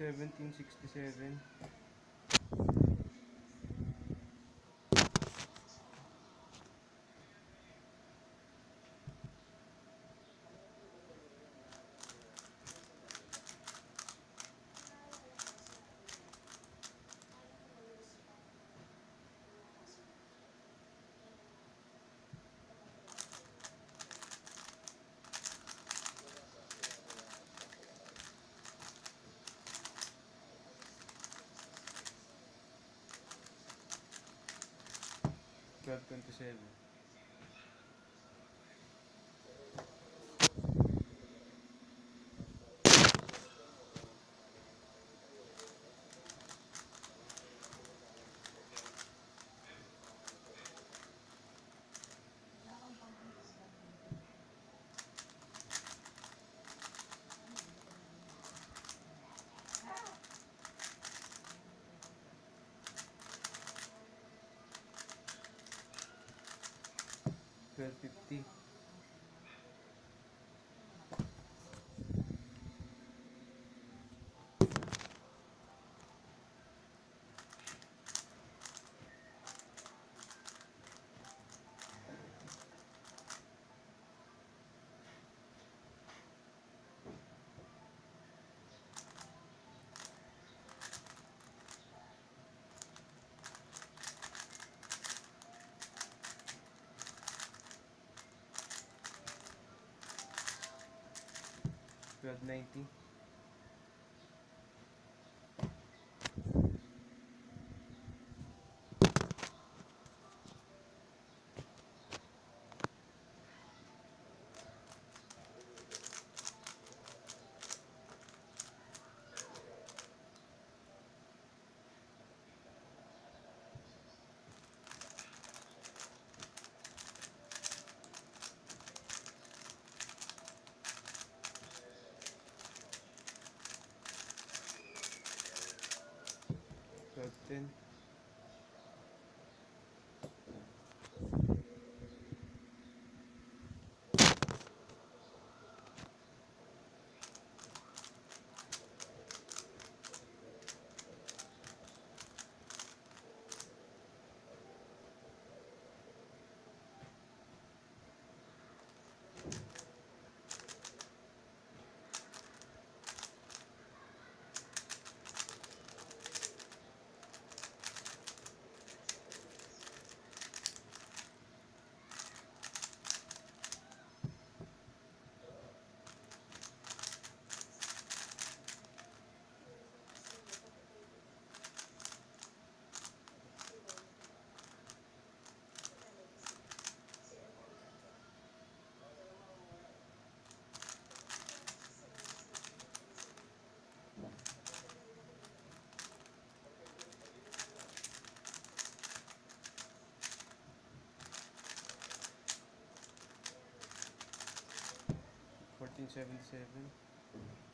1767. Twelve twenty 2019 natin 1977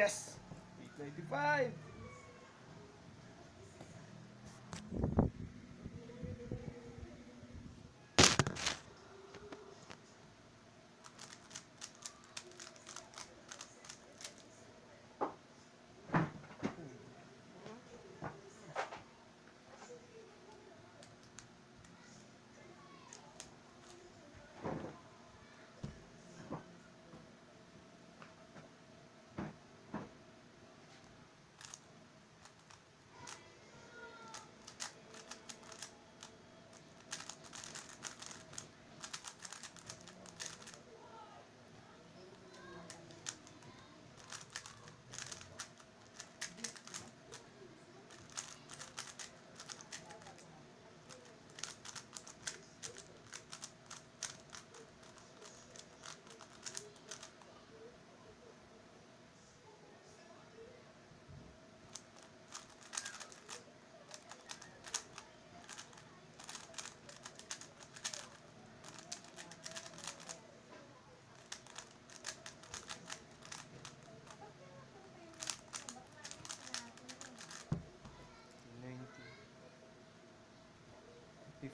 Yes! 895!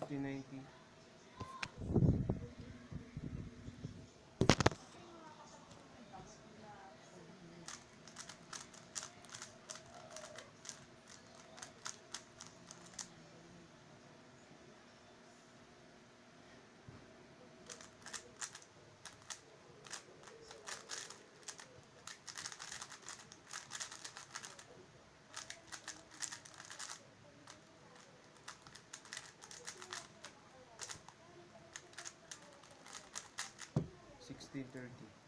390 30.